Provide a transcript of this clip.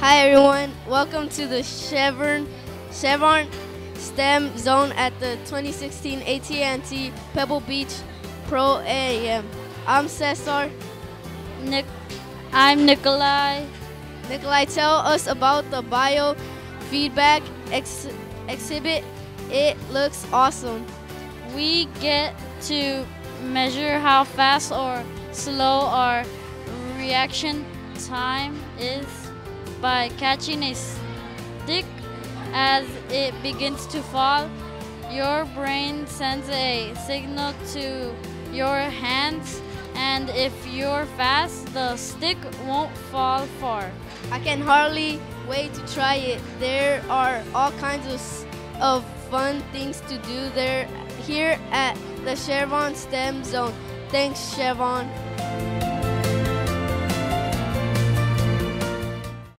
Hi everyone, welcome to the Chevron Chevron STEM Zone at the 2016 AT&T Pebble Beach Pro AM. I'm Cesar. Nick, I'm Nikolai. Nikolai, tell us about the biofeedback ex exhibit. It looks awesome. We get to measure how fast or slow our reaction time is by catching a stick as it begins to fall. Your brain sends a signal to your hands and if you're fast, the stick won't fall far. I can hardly wait to try it. There are all kinds of, of fun things to do there here at the Chevron STEM Zone. Thanks, Chevron.